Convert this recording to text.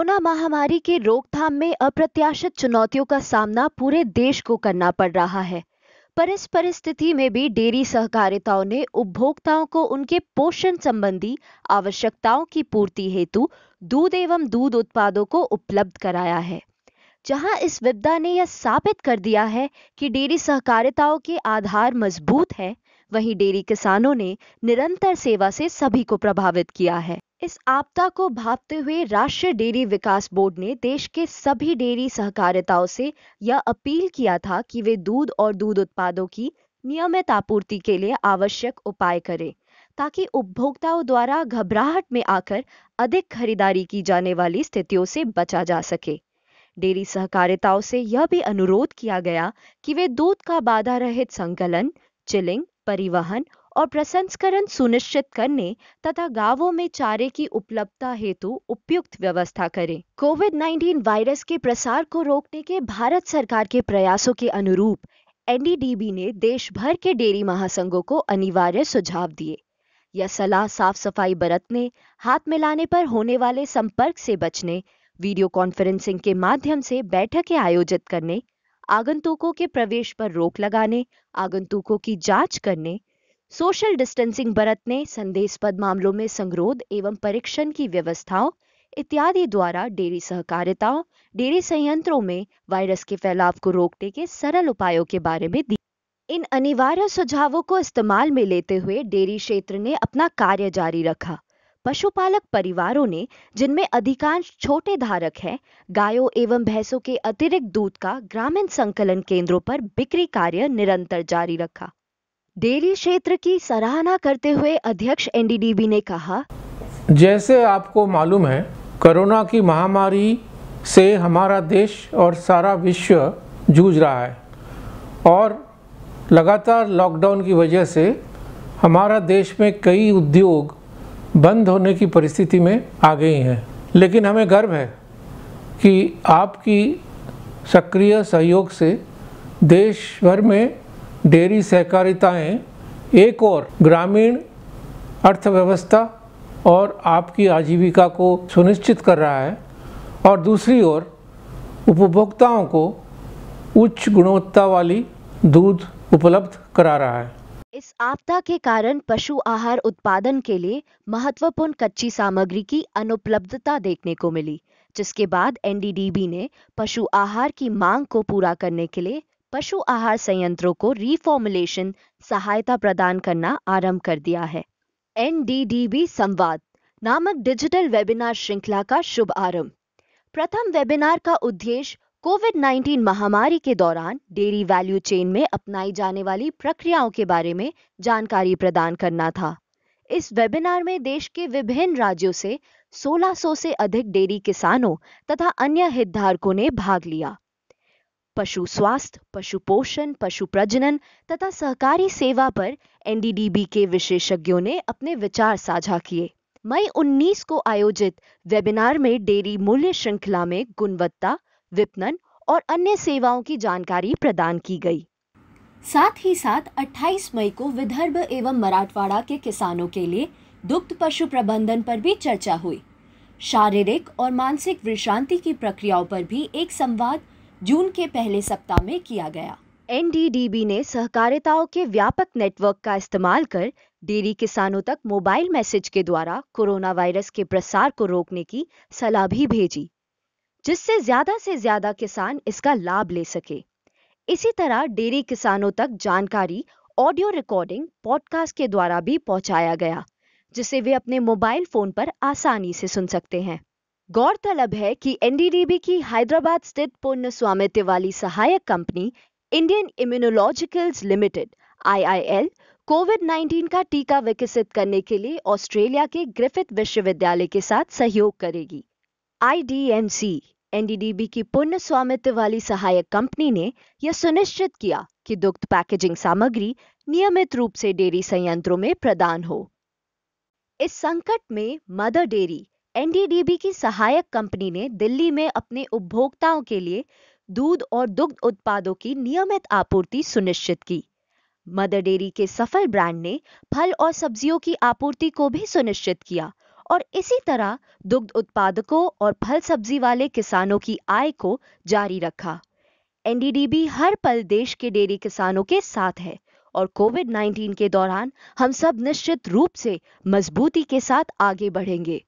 Corona महामारी के रोकथाम में अप्रत्याशित चुनौतियों का सामना पूरे देश को करना पड़ रहा है। पर इस परिस्थिति में भी डेयरी सहकारिताओं ने उपभोक्ताओं को उनके पोषण संबंधी आवश्यकताओं की पूर्ति हेतु दूध एवं दूध उत्पादों को उपलब्ध कराया है। जहाँ इस विपदा ने यह साबित कर दिया है कि डेयरी सहकारिताओं के आधार मज़बूत है, वहीं डेयरी किसानों ने निरंतर सेवा से सभी को प्रभावित किया है। इस आपदा को भापते हुए राष्ट्रीय डेयरी विकास बोर्ड ने देश के सभी डेयरी सहकारिताओं से यह अपील किया था कि वे दूध और दूध उत्पादों की नियमित आपूर्ति के लिए आवश्यक उपाय करें, ताकि उपभोक्ताओं द्वारा घबराहट में आकर अधिक खरीदारी की जाने वाली स्थितियों से बचा जा सके। डेयरी सहकारिताओं से यह भी अनुरोध किया गया कि वे दूध का बाधा रहित संकलन, चिलिंग, परिवहन और प्रसंस्करण सुनिश्चित करने तथा गाँवों में चारे की उपलब्धता हेतु उपयुक्त व्यवस्था करें। कोविड 19 वायरस के प्रसार को रोकने के भारत सरकार के प्रयासों के अनुरूप एनडीडीबी ने देश भर के डेयरी महासंघों को अनिवार्य सुझाव दिए। यह सलाह साफ़ सफ़ाई बरतने, हाथ मिलाने पर होने वाले संपर्क से बचने, वीडियो कॉन्फ्रेंसिंग के माध्यम से बैठकें आयोजित करने, आगंतुकों के प्रवेश पर रोक लगाने, आगंतुकों की जाँच करने सोशल डिस्टेंसिंग बरतने संदेशपद मामलों में संगरोध एवं परीक्षण की व्यवस्थाओं इत्यादि द्वारा डेयरी सहकारिताओं, डेयरी संयंत्रों में वायरस के फैलाव को रोकने के सरल उपायों के बारे में दी। इन अनिवार्य सुझावों को इस्तेमाल में लेते हुए डेयरी क्षेत्र ने अपना कार्य जारी रखा। पशुपालक परिवारों ने, जिनमें अधिकांश छोटे धारक हैं, गायों एवं भैंसों के अतिरिक्त दूध का ग्रामीण संकलन केंद्रों पर बिक्री कार्य निरंतर जारी रखा। डेयरी क्षेत्र की सराहना करते हुए अध्यक्ष एनडीडीबी ने कहा, जैसे आपको मालूम है, कोरोना की महामारी से हमारा देश और सारा विश्व जूझ रहा है और लगातार लॉकडाउन की वजह से हमारा देश में कई उद्योग बंद होने की परिस्थिति में आ गई हैं। लेकिन हमें गर्व है कि आपकी सक्रिय सहयोग से देश भर में डेयरी सहकारिताएँ, एक और ग्रामीण अर्थव्यवस्था और आपकी आजीविका को सुनिश्चित कर रहा है और दूसरी ओर उपभोक्ताओं को उच्च गुणवत्ता वाली दूध उपलब्ध करा रहा है। इस आपदा के कारण पशु आहार उत्पादन के लिए महत्वपूर्ण कच्ची सामग्री की अनुपलब्धता देखने को मिली, जिसके बाद एनडीडीबी ने पशु आहार की मांग को पूरा करने के लिए पशु आहार संयंत्रों को रिफॉर्मुलेशन सहायता प्रदान करना आरंभ कर दिया है। एनडीडीबी संवाद नामक डिजिटल वेबिनार श्रृंखला का शुभ आरंभ। प्रथम वेबिनार का उद्देश्य कोविड 19 महामारी के दौरान डेयरी वैल्यू चेन में अपनाई जाने वाली प्रक्रियाओं के बारे में जानकारी प्रदान करना था। इस वेबिनार में देश के विभिन्न राज्यों से 1600 से अधिक डेयरी किसानों तथा अन्य हितधारकों ने भाग लिया। पशु स्वास्थ्य, पशु पोषण, पशु प्रजनन तथा सहकारी सेवा पर एनडीडीबी के विशेषज्ञों ने अपने विचार साझा किए। मई 19 को आयोजित वेबिनार में डेयरी मूल्य श्रृंखला में गुणवत्ता, विपणन और अन्य सेवाओं की जानकारी प्रदान की गई। साथ ही साथ 28 मई को विदर्भ एवं मराठवाड़ा के किसानों के लिए दुग्ध पशु प्रबंधन पर भी चर्चा हुई। शारीरिक और मानसिक विश्रांति की प्रक्रियाओं पर भी एक संवाद जून के पहले सप्ताह में किया गया। एनडीडीबी ने सहकारिताओं के व्यापक नेटवर्क का इस्तेमाल कर डेयरी किसानों तक मोबाइल मैसेज के द्वारा कोरोना वायरस के प्रसार को रोकने की सलाह भी भेजी, जिससे ज़्यादा से ज़्यादा किसान इसका लाभ ले सके। इसी तरह डेयरी किसानों तक जानकारी, ऑडियो रिकॉर्डिंग, पॉडकास्ट के द्वारा भी पहुँचाया गया, जिसे वे अपने मोबाइल फ़ोन पर आसानी से सुन सकते हैं। गौरतलब है कि एनडीडीबी की हैदराबाद स्थित पूर्ण स्वामित्व वाली सहायक company Indian immunologicals limited, IIL Covid 19 का टीका विकसित करने के लिए ऑस्ट्रेलिया के ग्रिफिथ विश्वविद्यालय के साथ सहयोग करेगी। आईडीएमसी एनडीडीबी की पुण्य स्वामित्व वाली सहायक कंपनी ने यह सुनिश्चित किया कि दुग्ध पैकेजिंग सामग्री नियमित रूप से डेयरी संयंत्रों में प्रदान हो। इस संकट में मदर डेयरी एनडीडीबी की सहायक कंपनी ने दिल्ली में अपने उपभोक्ताओं के लिए दूध और दुग्ध उत्पादों की नियमित आपूर्ति सुनिश्चित की। मदर डेयरी के सफल ब्रांड ने फल और सब्जियों की आपूर्ति को भी सुनिश्चित किया और इसी तरह दुग्ध उत्पादकों और फल सब्ज़ी वाले किसानों की आय को जारी रखा। एनडीडीबी हर पल देश के डेयरी किसानों के साथ है और कोविड 19 के दौरान हम सब निश्चित रूप से मजबूती के साथ आगे बढ़ेंगे।